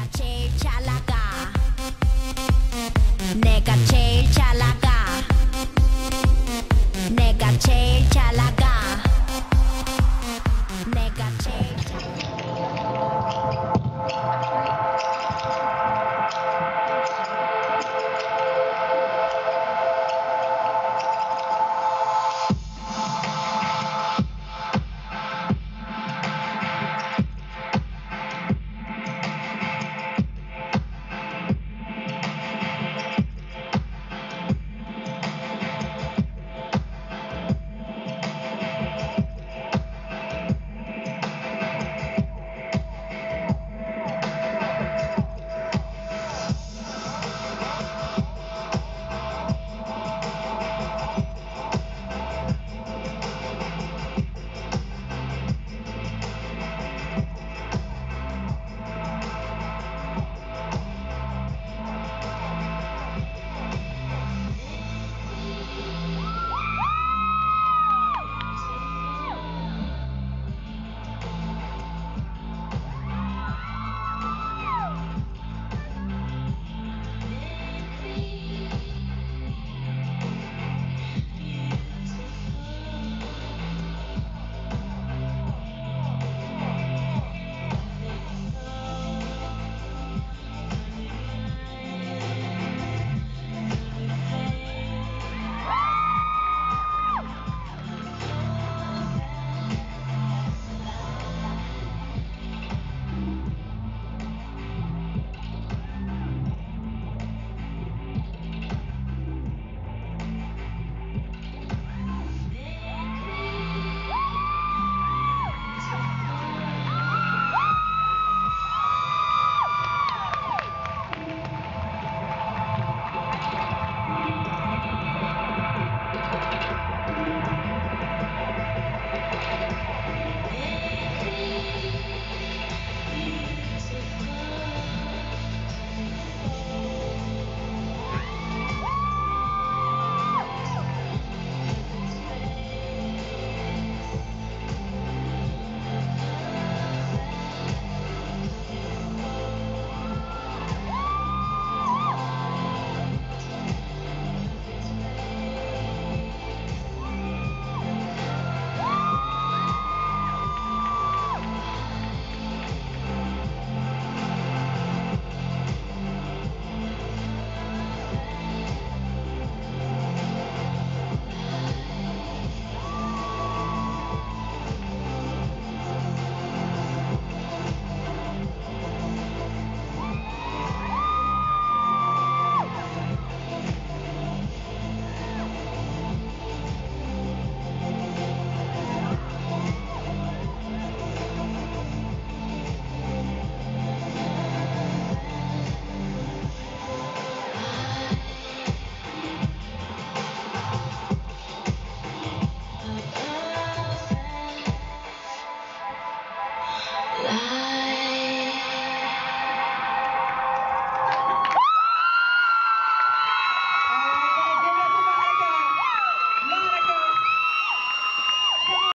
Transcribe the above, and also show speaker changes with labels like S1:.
S1: 내가 제일 잘 나가 내가 제일 잘 나가 내가 제일 잘